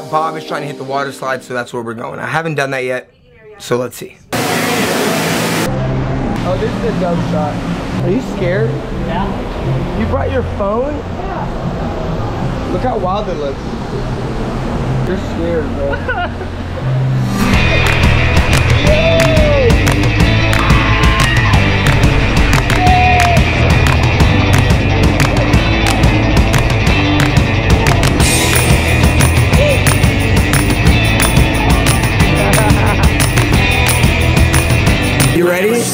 area. Bob is trying to hit the water slide, so that's where we're going. I haven't done that yet, so let's see. Oh, this is a dumb shot. Are you scared? Yeah. You brought your phone? Yeah. Look how wild it looks. You're scared, bro. That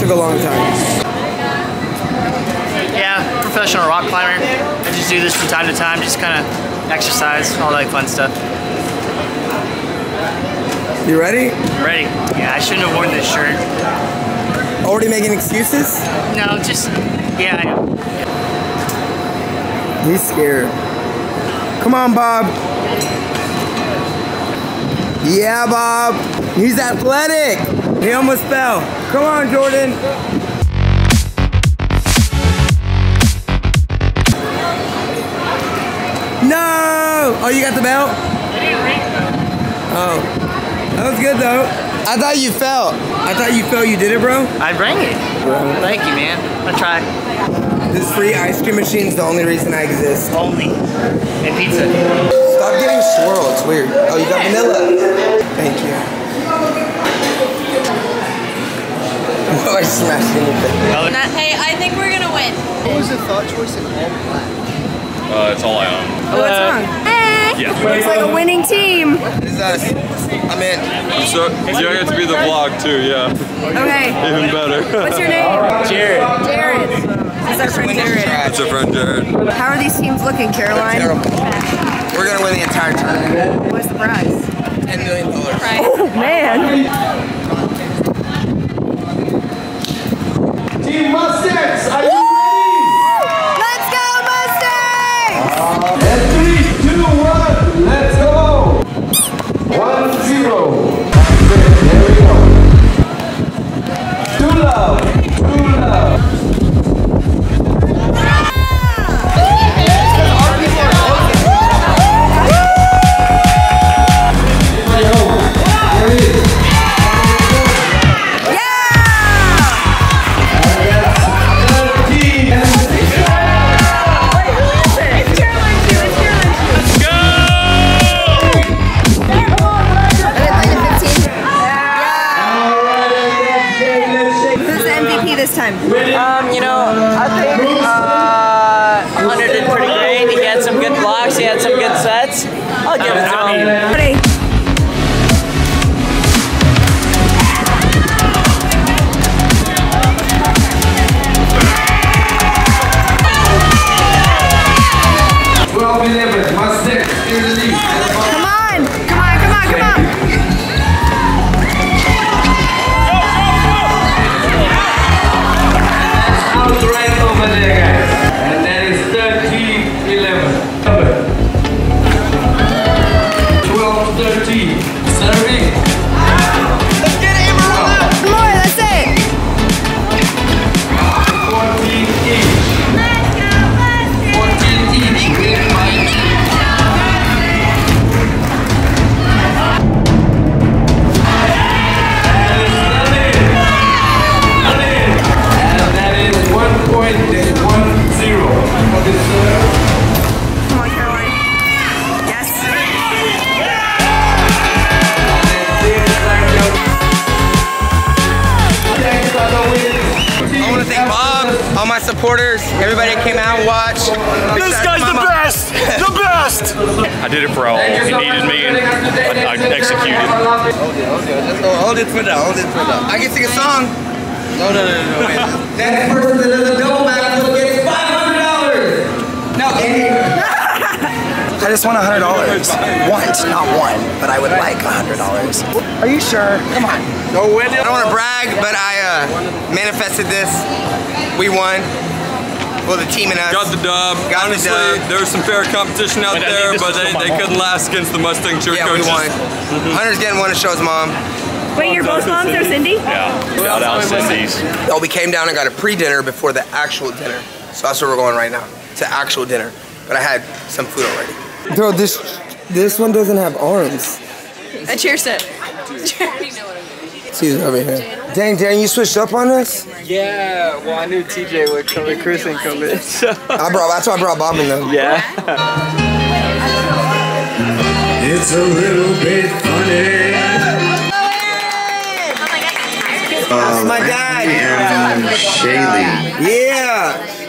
took a long time. Yeah, professional rock climber. I just do this from time to time, just kind of exercise, all that fun stuff. You ready? Ready? Yeah, I shouldn't have worn this shirt. Already making excuses? No, just, yeah, I am. He's scared. Come on, Bob. Yeah, Bob. He's athletic. He almost fell. Come on, Jordan. No! Oh, you got the belt? Oh. That was good, though. I thought you fell. I thought you fell. You did it, bro? I bring it. Thank you, man. I tried. This free ice cream machine is the only reason I exist. Only. And pizza. Stop getting swirl, it's weird. Oh, you got vanilla. Thank you. Oh, I smashed anything. Hey, I think we're gonna win. What was the thought choice in all black? Uh, it's all I own. Oh, what's wrong? Hey, Yeah. looks like a winning team. This is us. I'm in. So you get to be the vlog too, yeah. Okay, Even better. what's your name? Jared. Jared. This is our friend Jared. It's our friend Jared. How are these teams looking, Caroline? Terrible. We're gonna win the entire tournament. What's the prize? Ten million dollars. Oh man. Team Mustangs, this time? Um, you know, I think uh, Hunter did pretty great. He had some good blocks. He had some good sets. I'll give it to him. All my supporters, everybody that came out and watched. This guy's the best! The best! I did it for all. He needed me and I, I executed. Hold it for now, hold it for now. I can sing a song. No, no, no, no, no. That person that does a double backflip I just want $100. Want, not one, but I would like $100. Are you sure? Come on. Go win it. I don't want to brag, but I uh, manifested this. We won. Well, the team and us. Got the dub. Got the Honestly, dub. there was some fair competition out Wait, there, but they, they couldn't last against the Mustang cheer Yeah, we coaches. won. Hunter's getting one to show his mom. Wait, you're both moms or Cindy? Yeah. Shout out Cindy's. Oh, we came down and got a pre-dinner before the actual dinner. So that's where we're going right now to actual dinner. But I had some food already. Bro, this this one doesn't have arms. A chair set. See over here. Dang, Darren, you switched up on us? Yeah, well, I knew TJ would come in, Chris and come in, so. I brought. That's why I brought Bob in them. Yeah. It's a little bit funny. That's my dad. And Shaylee. Yeah.